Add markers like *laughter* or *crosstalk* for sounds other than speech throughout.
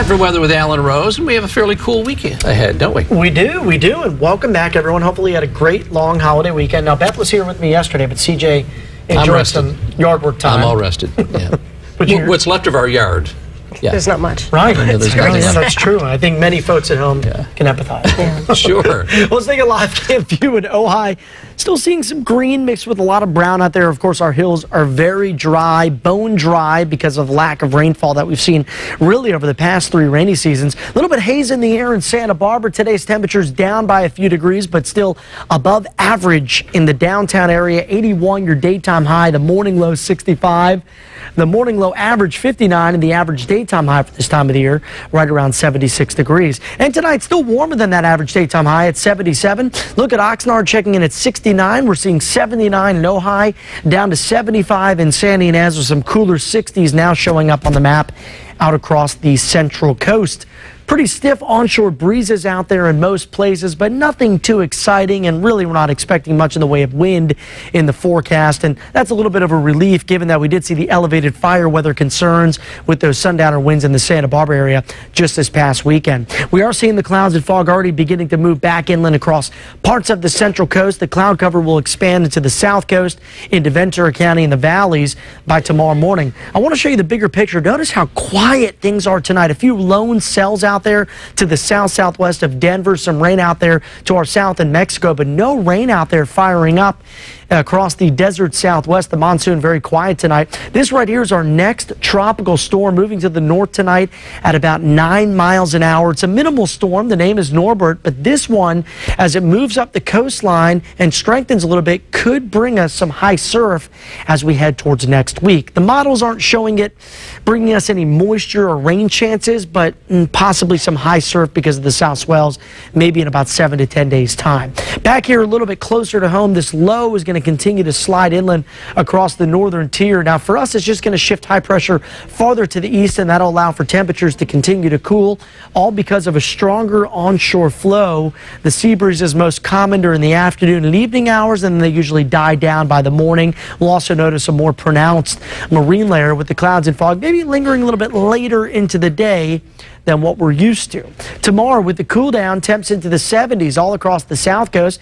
Time for weather with Alan Rose, and we have a fairly cool weekend ahead, don't we? We do, we do, and welcome back, everyone. Hopefully, you had a great long holiday weekend. Now, Beth was here with me yesterday, but CJ enjoyed rested. some yard work time. I'm all rested. Yeah. *laughs* But you're- What's left of our yard? Yeah. There's not much. Right, know there's *laughs* yeah, nothing that's true. I think many folks at home can empathize. *laughs* Sure. Well, let's take a live camp view in Ojai. Still seeing some green mixed with a lot of brown out there. Of course, our hills are very dry, bone dry because of lack of rainfall that we've seen really over the past three rainy seasons. A little bit haze in the air in Santa Barbara. Today's temperatures down by a few degrees, but still above average in the downtown area. 81 your daytime high, the morning low 65. The morning low average 59 and the average daytime high for this time of the year right around 76 degrees. And tonight still warmer than that average daytime high at 77. Look at Oxnard checking in at 69. We're seeing 79 in Ojai, down to 75 in Santa Ynez with some cooler 60s now showing up on the map out across the central coast. Pretty stiff onshore breezes out there in most places, but nothing too exciting. And really, we're not expecting much in the way of wind in the forecast. And that's a little bit of a relief given that we did see the elevated fire weather concerns with those sundowner winds in the Santa Barbara area just this past weekend. We are seeing the clouds and fog already beginning to move back inland across parts of the central coast. The cloud cover will expand into the south coast, into Ventura County and the valleys by tomorrow morning. I want to show you the bigger picture. Notice how quiet things are tonight. A few lone cells out there to the south southwest of Denver. Some rain out there to our south in Mexico, but no rain out there firing up across the desert southwest. The monsoon very quiet tonight. This right here is our next tropical storm moving to the north tonight at about nine miles an hour. It's a minimal storm. The name is Norbert, but this one, as it moves up the coastline and strengthens a little bit, could bring us some high surf as we head towards next week. The models aren't showing it bringing us any moisture or rain chances, but mm, possibly some high surf because of the south swells, maybe in about seven to 10 days' time. Back here a little bit closer to home, this low is going to continue to slide inland across the northern tier. Now, for us, it's just going to shift high pressure farther to the east, and that'll allow for temperatures to continue to cool, all because of a stronger onshore flow. The sea breeze is most common during the afternoon and evening hours, and they usually die down by the morning. We'll also notice a more pronounced marine layer with the clouds and fog, maybe lingering a little bit later into the day than what we're used to. Tomorrow, with the cool down, temps into the 70s all across the south coast.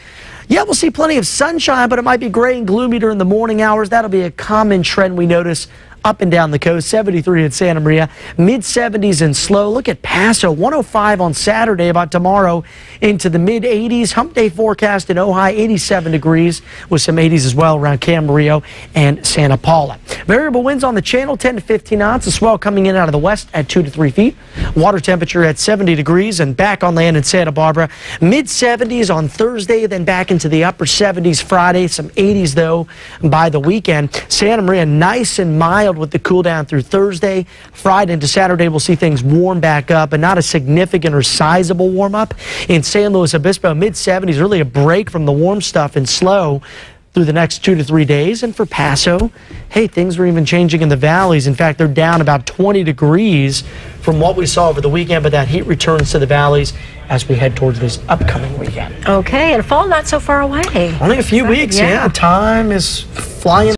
Yeah, we'll see plenty of sunshine, but it might be gray and gloomy during the morning hours. That'll be a common trend we notice up and down the coast. 73 in Santa Maria, mid 70s and SLO. Look at Paso, 105 on Saturday, about tomorrow into the mid 80s. Hump day forecast in Ojai, 87 degrees with some 80s as well around Camarillo and Santa Paula. Variable winds on the channel, 10 to 15 knots. A swell coming in out of the west at 2 to 3 feet. Water temperature at 70 degrees and back on land in Santa Barbara. Mid 70s on Thursday, then back into the upper 70s Friday. Some 80s though by the weekend. Santa Maria nice and mild with the cool down through Thursday. Friday into Saturday, we'll see things warm back up, but not a significant or sizable warm up. In San Luis Obispo, mid 70s, really a break from the warm stuff and slow through the next two to three days. And for Paso, hey, things are even changing in the valleys. In fact, they're down about 20 degrees from what we saw over the weekend, but that heat returns to the valleys as we head towards this upcoming weekend. Okay, and fall not so far away. Only a few weeks, Yeah. yeah. Time is flying.